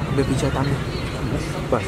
tak ambil pijatannya bas